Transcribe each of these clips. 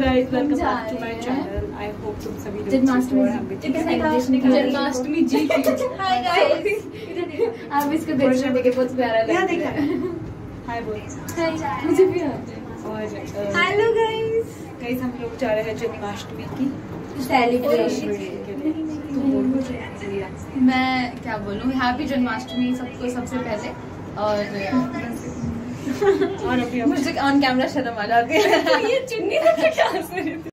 Guys welcome जा back to my रहे। Channel I hope तुम सभी लोग जन्माष्टमी जी हाय गाइस आप इसको बहुत प्यारा लग यहाँ रहा देखा। है। हाय बोल मुझे भी आता है। और हेलो गाइस गाइस हम लोग जा रहे हैं जन्माष्टमी की। सेलिब्रेशन के लिए। मैं क्या बोलूँ? हैप्पी जन्माष्टमी सबको सबसे पहले। और और ऑन कैमरा शर्म आ जाती है ये चुन्नी तो क्या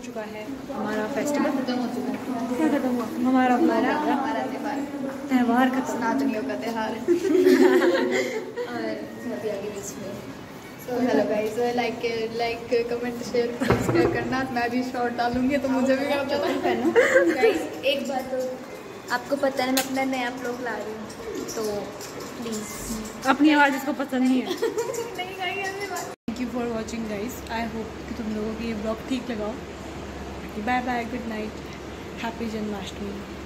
चुका है हमारा फेस्टिवल खत्म हो चुका है क्या खत्म हुआ हमारा हमारा त्योहार खत्म का त्योहार और शादी आगे बीच में so hello guys like like comment share subscribe करना मैं भी शॉर्ट डालूँगी तो मुझे भी गाइस एक बात तो आपको पता है मैं अपना नया ब्लॉग ला रही हूँ तो प्लीज़ अपनी आवाज़ इसको पसंद नहीं है नहीं guys thank you for watching guys I hope कि तुम लोगों को ये ब्लॉग ठीक लगा Bye bye, good night. Happy Janmashtami.